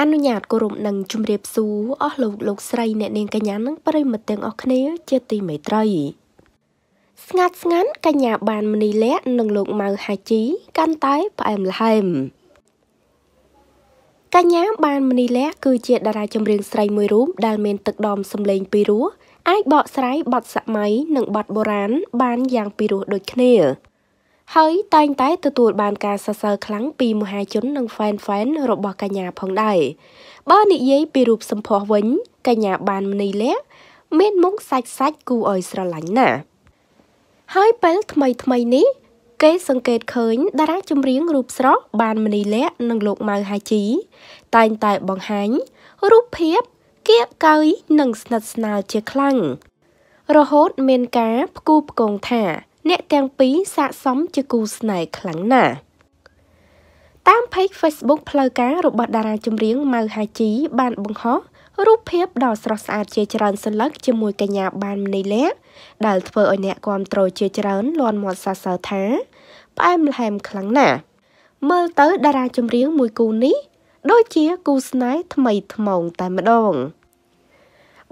អនុញ្ញាតគោរពនឹងជម្រាបសួរអស់លោកលោកស្រីអ្នកនាងកញ្ញានិងប្រិយមិត្តទាំងអស់គ្នាជាទីមេត្រីស្ងាត់ស្ងាត់កញ្ញាបានមនីលក្ខនិងលោកម៉ៅហាជីកាន់តែផ្អែមល្ហែមកញ្ញាបានមនីលក្ខគឺជាតារាចម្រៀងស្រីមួយរូបដែលមានទឹកដមសម្លេងពីរោះអាចបកស្រាយបទសម័យនិងបទបុរាណបានយ៉ាងពីរោះដូចគ្នា ហើយតែងតែទទួលបានការសរសើរខ្លាំងពីមហាជននិងហ្វេនហ្វេនរបស់កញ្ញាផងដែរបើនិយាយពីរូបសម្ផស្សវិញ កញ្ញាបានមនីលក្ខមានមុខសាច់សាច់គួរឲ្យស្រឡាញ់ណាស់ហើយពេលថ្មីថ្មីនេះគេសង្កេតឃើញតារាចម្រៀងរូបស្រស់បានមនីលក្ខនិងលោកម៉ៅហាជី តែងតែបង្ហាញរូបភាពគៀកកៅនិងស្និទ្ធស្នាលជាខ្លាំងរហូតមានការផ្គូផ្គងថា អ្នកទាំងពីរស័ក្តិសមជាគូស្នេហ៍ខ្លាំងណាស់តាម page Facebook ផ្លូវការរបស់តារាចម្រៀងម៉ៅហាជីបានបង្ហោះរូបភាពដ៏ស្រស់ស្អាតជាច្រើនសន្លឹកជាមួយកញ្ញាបានមនីលក្ខដែលធ្វើឲ្យអ្នកគាំទ្រជាច្រើនលន់មាត់សរសើរថាផ្អែមល្ហែមខ្លាំងណាស់មើលទៅតារាចម្រៀងមួយគូនេះ ដូចជាគូស្នេហ៍ថ្មីថ្មោងតែម្ដង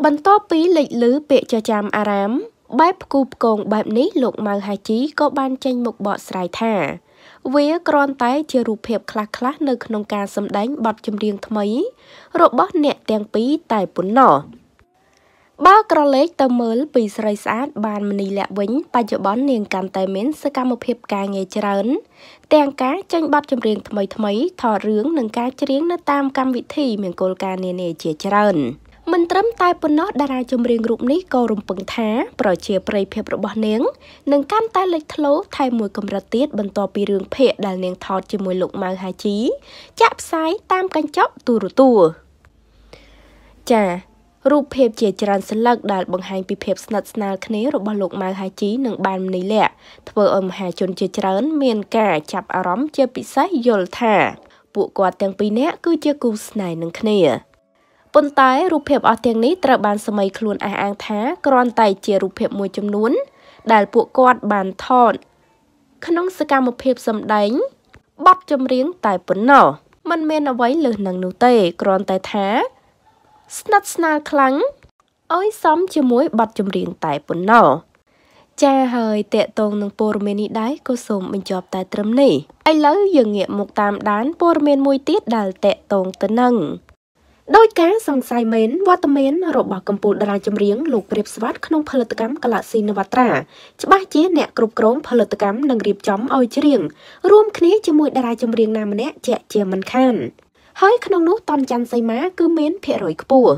បន្ទាប់ពីលេចលឺពាក្យចចាមអារ៉ាម បែបផ្គូផ្គងបែបនេះលោកម៉ៅហាជីក៏បានចេញមុខបកស្រាយថា វាគ្រាន់តែជារូបភាពខ្លះៗនៅក្នុងការសម្ដែងបទចម្រៀងថ្មី របស់អ្នកទាំងពីរតែប៉ុណ្ណោះបើក្រឡេកទៅមើលពីស្រីស្អាតបានមនីលក្ខវិញ បច្ចុប្បន្ននាងកាន់តែមានសកម្មភាពការងារច្រើន ទាំងការចេញបទចម្រៀងថ្មីថ្មីថតរឿងនិងការច្រៀងនៅតាមកម្មវិធីមង្គលការនានាជាច្រើន។ មិនត្រឹមតែប៉ុណ្ណោះតារាចម្រៀងរូបនេះក៏រំពឹងថាប្រជាប្រិយភាពរបស់នាងនឹងកាន់តែលេចធ្លោថែមមួយកម្រិតទៀតបន្ទាប់ពីរឿងភាគដែលនាងថតជាមួយលោកម៉ៅហាជីចាក់ផ្សាយតាមកញ្ចក់ទូរទស្សន៍ចារូបភាពជាច្រើនសន្លឹកដែលបង្ហាញពីភាពស្និទ្ធស្នាលគ្នារបស់លោកម៉ៅហាជីនិងបានមនីលក្ខធ្វើឲ្យមហាជនជាច្រើន មានការចាប់អារម្មណ៍ជាពិសេសយល់ថា ពួកគាត់ទាំងពីរនាក់គឺជាគូស្នេហ៍នឹងគ្នា ប៉ុន្តែរូបភាពអស់ទាំងនេះត្រូវបានសម័យខ្លួនអះអាងថាគ្រាន់តែជារូបភាពមួយចំនួន ដែលពួកគាត់បានថតក្នុងសកម្មភាពសម្ដែងបទចម្រៀងតែប៉ុណ្ណោះมันមានអ្វីលើសនឹងនោះទេគ្រាន់តែថា ស្និទ្ធស្នាលខ្លាំងឲ្យសមជាមួយបទចម្រៀងតែប៉ុណ្ណោះចាហើយតកតងនឹងព័ត៌មាននេះដែរក៏សូមបញ្ចប់តែត្រឹមនេះឥឡូវយើងងាកមកតាមដានព័ត៌មានមួយទៀតដែលតកតងទៅនឹង ដោយការសង្ស័យមែនវត្តមានរបស់កម្ពុជាតារាចម្រៀងលោកព្រាបស្វាតក្នុងផលិតកម្ម Galaxy Navatra ច្បាស់ជាអ្នកគ្រប់គ្រងផលិតកម្មនិងរៀបចំឲ្យច្រៀងរួមគ្នាជាមួយតារាចម្រៀងណាម្នាក់ជាក់ជាមិនខានហើយក្នុងនោះតនច័ន្ទសីមាគឺមានភាគរយខ្ពស់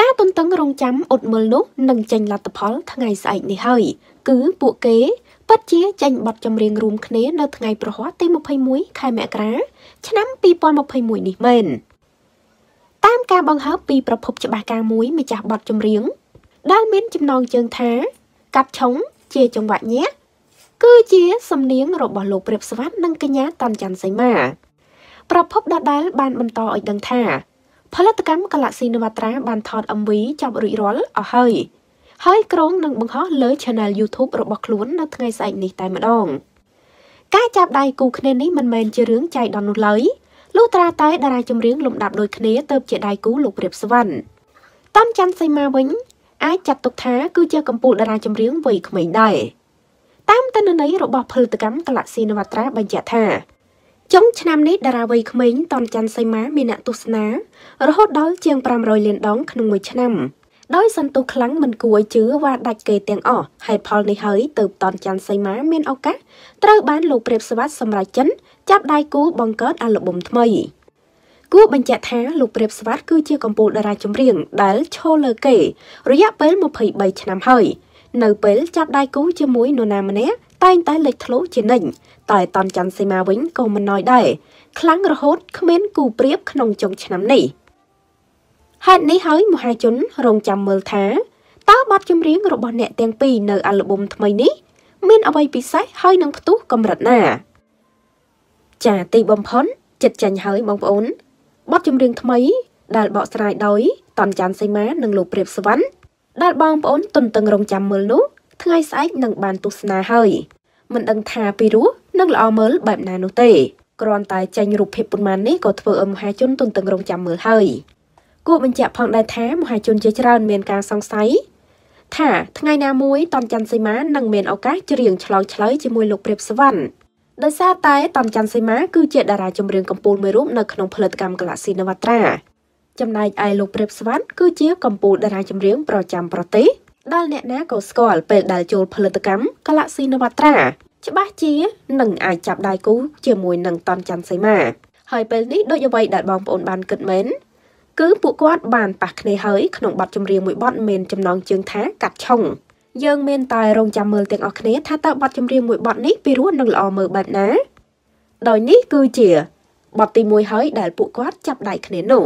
ការទន្ទឹងរង់ចាំអត់មើលនោះនឹងចេញលទ្ធផលថ្ងៃស្អែកនេះហើយគឺពួកគេពិតជាចេញប័ណ្ណចម្រៀងរួមគ្នានៅថ្ងៃប្រហ័សទី21ខែមករាឆ្នាំ2021នេះមែន។តាម ការបង្ហើបពីប្រភពច្បាស់ការមួយម្ចាស់បទចម្រៀងដែលមានចំណងជើងថា កាត់ឆុងជាចង្វាក់ញាក់គឺជាសំនៀងរបស់លោកព្រាបស្វាតនិងកញ្ញាតាន់ច័ន្ទសីមាប្រភពដដែលបានបន្តឲ្យដឹងថា ផលិតកម្ម Galaxy Navatra បានថត MV ចប់រួចរាល់អស់ហើយហើយក្រុងនឹងបង្ហោះលើ Channel YouTube របស់ខ្លួននៅថ្ងៃស្អែកនេះតែម្ដងការចាប់ដៃគូគ្នានេះមិនមែនជារឿងចៃដន្យនោះឡើយ លុះត្រាតែតារាចម្រៀងលំដាប់ដូចគ្នាទៅជាដៃគូលោកព្រាបសវណ្ណតំច័ន្ទសីមាវិញអាចចាត់ទុកថាគឺជាកម្ពុជាតារាចម្រៀងវ័យក្មេងដែរតាមតនន័យរបស់ផលិតកម្ម Galaxy Navatra បញ្ជាក់ថាចុងឆ្នាំនេះតារាវ័យក្មេងតនច័ន្ទសីមាមានអ្នកទស្សនារហូតដល់ជាង500លានដងក្នុងមួយឆ្នាំ ដោយសន្ទុះខ្លាំងមិនគួរឲ្យជឿว่าដាច់គេទាំងអស់ហេតុផលនេះហើយទៅតនច័ន្ទសីមាមានឱកាសត្រូវបានលោកព្រាបសវត្តសម្រាប់ចិនចាប់ដៃគូបង្កើតអាល់ប៊ុមថ្មីគួរបញ្ជាក់ថាលោកព្រាបស្វាតគឺជាកម្ពុជាតារាចម្រៀងដែលឈរលើគេ រយៈពេល23ឆ្នាំហើយនៅពេលចាប់ដៃគូជាមួយនរណាម្នាក់តែងតែលេចធ្លោជានិញតែតនច័ន្ទសីមាវិញក៏មិនណយដែរខ្លាំងរហូតគ្មានគូប្រៀបក្នុងចុងឆ្នាំនេះ ហេតុនេះហើយមហាជនរងចាំមើលថាតើបទចម្រៀងរបស់អ្នកទាំងពីរនៅអាល់ប៊ុមថ្មីនេះមានអ្វីពិសេសហើយនឹងផ្ទុះកម្រិតណា ចាទីបំផុតចិត្តចាញ់ហើយបងប្អូនបទចម្រៀងថ្មី ដែលបកស្រាយដោយតនច័ន្ទសីមានិងលោកព្រាបសវណ្ណដែលបងប្អូនទន្ទឹងរង់ចាំមើលនោះថ្ងៃស្អែកនឹងបានទស្សនាហើយមិនដឹងថាពីរោះនឹងល្អមើលបែបណានោះទេគ្រាន់តែចេញរូបភាពប៉ុន្មាននេះក៏ធ្វើឲ្យមហាជនទន្ទឹងរង់ចាំមើលហើយ គួរបញ្ជាក់ផងដែរថាមហាជនជាច្រើនមានការសង្ស័យថាថ្ងៃណាមួយតនច័ន្ទសីមានឹងមានឱកាសច្រៀងឆ្លើយឆ្លើយជាមួយលោកព្រាបសវណ្ណដោយសារតែតនច័ន្ទសីមាគឺជាតារាចម្រៀងកំពូលមួយរូបនៅក្នុងផលិតកម្ម Galaxy Navatra ចំណែកឯលោកព្រាបសវណ្ណគឺជាកំពូលតារាចម្រៀងប្រចាំប្រទេសដែលអ្នកណាក៏ស្គាល់ពេលដែលចូលផលិតកម្ម Galaxy Navatra ច្បាស់ជានឹងអាចចាប់ដៃគូជាមួយនឹងតនច័ន្ទសីមាហើយពេលនេះដូចអ្វីដែលបងប្អូនបានគិតមែន គឺពួកគាត់បានប៉ះគ្នាហើយក្នុងបទចម្រៀងមួយបទមានចំណងជើងថាកាត់ឆុងយើងមានតែរងចាំមើលទាំងអស់គ្នាថាតើបទចម្រៀងមួយបទនេះពីរោះនឹងល្អមើលបែបណា ដោយនេះគឺជាបទទី1ហើយដែលពួកគាត់ចាប់ដៃគ្នានោះ